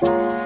Bye.